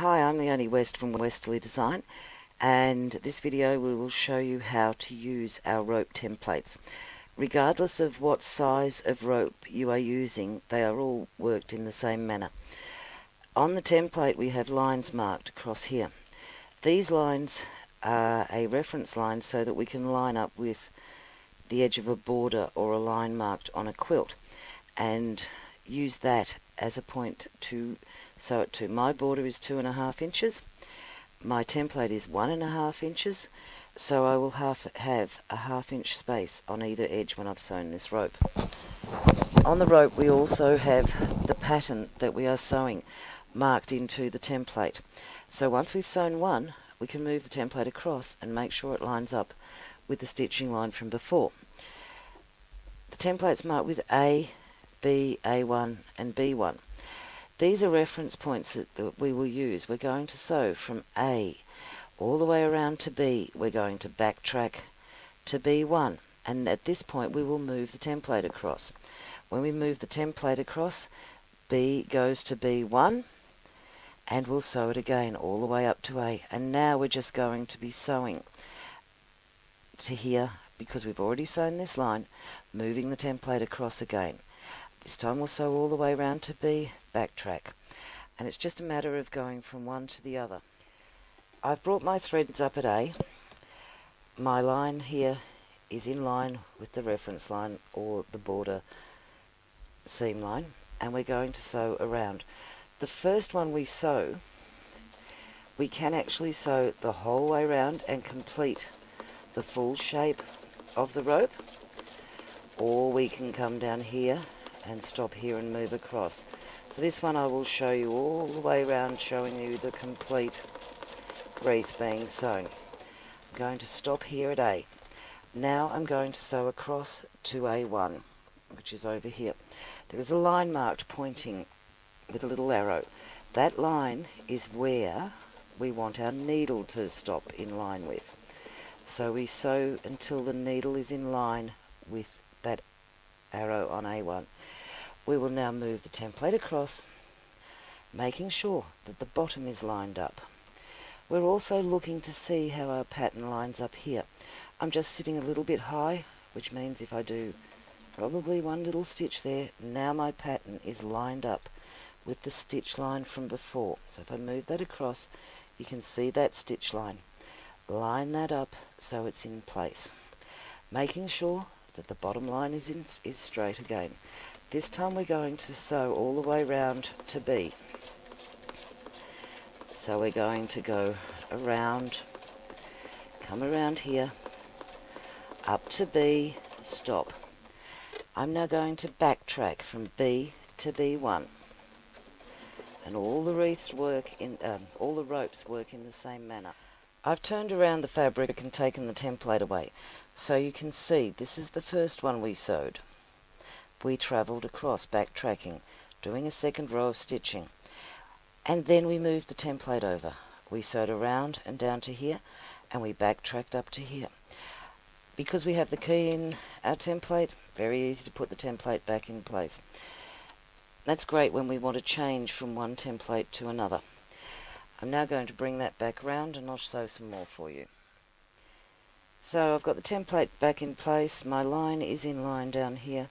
Hi, I'm Leonie West from Westalee Design and this video we will show you how to use our rope templates. Regardless of what size of rope you are using, they are all worked in the same manner. On the template we have lines marked across here. These lines are a reference line so that we can line up with the edge of a border or a line marked on a quilt and use that as a point to it to. My border is two and a half inches. My template is one and a half inches, so I will have, have a half inch space on either edge when I've sewn this rope. On the rope we also have the pattern that we are sewing marked into the template. So once we've sewn one, we can move the template across and make sure it lines up with the stitching line from before. The template's marked with A, B, A1 and B1. These are reference points that, that we will use. We're going to sew from A all the way around to B. We're going to backtrack to B1 and at this point we will move the template across. When we move the template across, B goes to B1 and we'll sew it again all the way up to A. And now we're just going to be sewing to here because we've already sewn this line, moving the template across again. This time we'll sew all the way around to B, backtrack. And it's just a matter of going from one to the other. I've brought my threads up at A. My line here is in line with the reference line or the border seam line and we're going to sew around. The first one we sew, we can actually sew the whole way around and complete the full shape of the rope or we can come down here and stop here and move across. For this one I will show you all the way around showing you the complete wreath being sewn. I'm going to stop here at A. Now I'm going to sew across to A1 which is over here. There is a line marked pointing with a little arrow. That line is where we want our needle to stop in line with. So we sew until the needle is in line with that arrow on A1. We will now move the template across, making sure that the bottom is lined up. We're also looking to see how our pattern lines up here. I'm just sitting a little bit high, which means if I do probably one little stitch there, now my pattern is lined up with the stitch line from before. So if I move that across, you can see that stitch line. Line that up so it's in place. Making sure that the bottom line is, in, is straight again. This time we're going to sew all the way round to B. So we're going to go around, come around here, up to B, stop. I'm now going to backtrack from B to B1. And all the wreaths work in, um, all the ropes work in the same manner. I've turned around the fabric and taken the template away. So you can see this is the first one we sewed we travelled across, backtracking, doing a second row of stitching. And then we moved the template over. We sewed around and down to here, and we backtracked up to here. Because we have the key in our template, very easy to put the template back in place. That's great when we want to change from one template to another. I'm now going to bring that back round and I'll sew some more for you. So I've got the template back in place, my line is in line down here,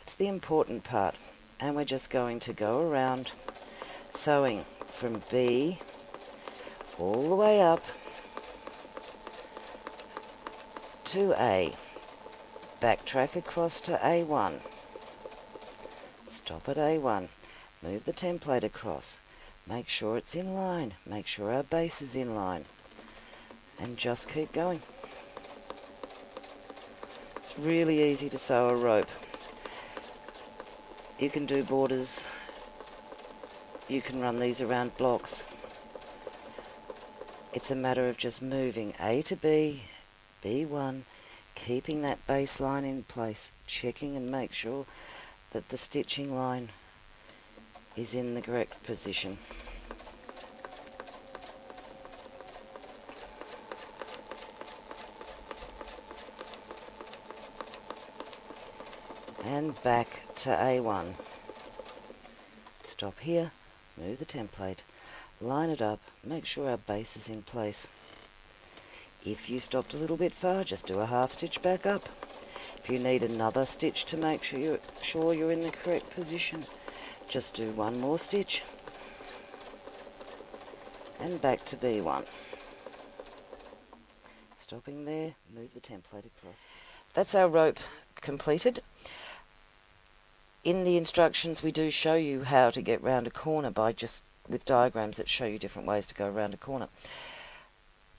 that's the important part. And we're just going to go around sewing from B all the way up to A. Backtrack across to A1. Stop at A1. Move the template across. Make sure it's in line. Make sure our base is in line. And just keep going. It's really easy to sew a rope. You can do borders. You can run these around blocks. It's a matter of just moving A to B, B1, keeping that baseline in place, checking and make sure that the stitching line is in the correct position. And back to A1. Stop here, move the template, line it up, make sure our base is in place. If you stopped a little bit far, just do a half stitch back up. If you need another stitch to make sure you're, sure you're in the correct position, just do one more stitch and back to B1. Stopping there, move the template across. That's our rope completed. In the instructions we do show you how to get round a corner by just with diagrams that show you different ways to go around a corner.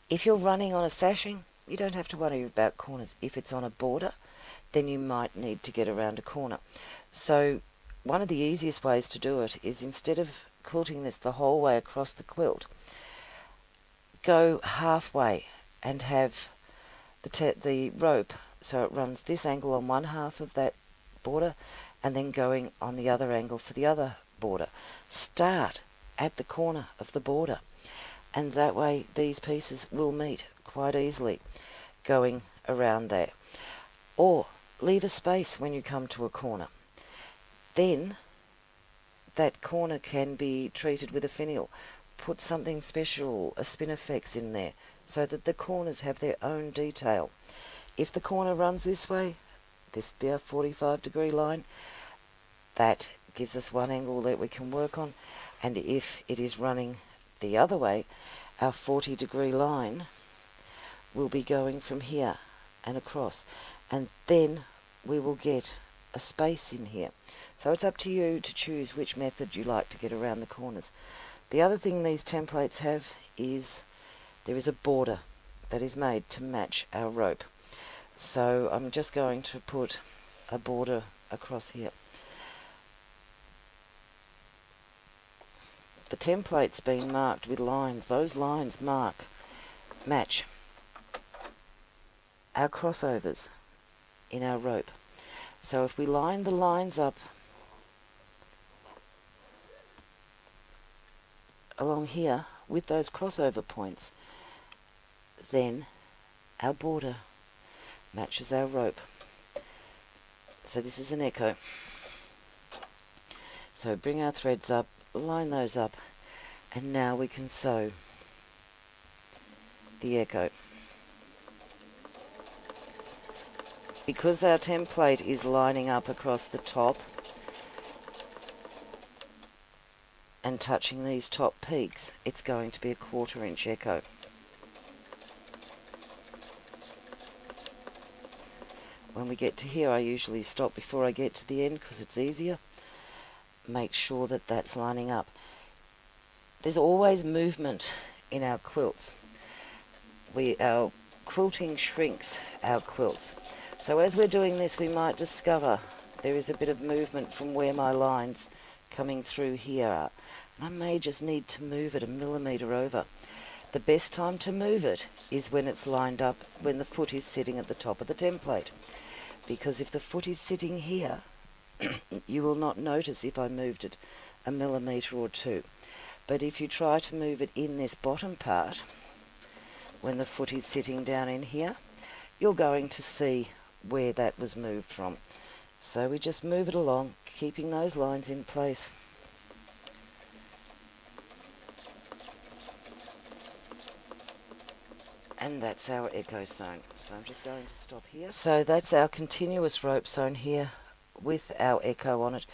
If you're running on a sashing, you don't have to worry about corners. If it's on a border, then you might need to get around a corner. So one of the easiest ways to do it is instead of quilting this the whole way across the quilt, go halfway and have the, the rope so it runs this angle on one half of that border and then going on the other angle for the other border. Start at the corner of the border and that way these pieces will meet quite easily going around there. Or leave a space when you come to a corner. Then that corner can be treated with a finial. Put something special, a spin spinifex in there, so that the corners have their own detail. If the corner runs this way, this be a 45 degree line, that gives us one angle that we can work on. And if it is running the other way, our 40 degree line will be going from here and across. And then we will get a space in here. So it's up to you to choose which method you like to get around the corners. The other thing these templates have is there is a border that is made to match our rope. So I'm just going to put a border across here. The template's been marked with lines. Those lines mark, match our crossovers in our rope. So if we line the lines up along here with those crossover points, then our border matches our rope. So this is an echo. So bring our threads up, line those up, and now we can sew the echo. because our template is lining up across the top and touching these top peaks, it's going to be a quarter inch echo. When we get to here, I usually stop before I get to the end because it's easier. Make sure that that's lining up. There's always movement in our quilts. We, our quilting shrinks our quilts. So as we're doing this, we might discover there is a bit of movement from where my lines coming through here are. I may just need to move it a millimetre over. The best time to move it is when it's lined up, when the foot is sitting at the top of the template. Because if the foot is sitting here, you will not notice if I moved it a millimetre or two. But if you try to move it in this bottom part, when the foot is sitting down in here, you're going to see where that was moved from. So we just move it along, keeping those lines in place. And that's our echo sewn. So I'm just going to stop here. So that's our continuous rope sewn here with our echo on it.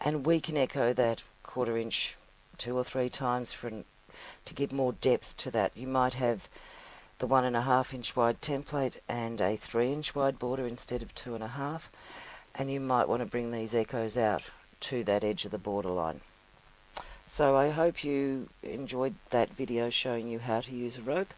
And we can echo that quarter inch two or three times for to give more depth to that. You might have the one and a half inch wide template and a three inch wide border instead of two and a half and you might want to bring these echoes out to that edge of the borderline. So I hope you enjoyed that video showing you how to use a rope